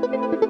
love you.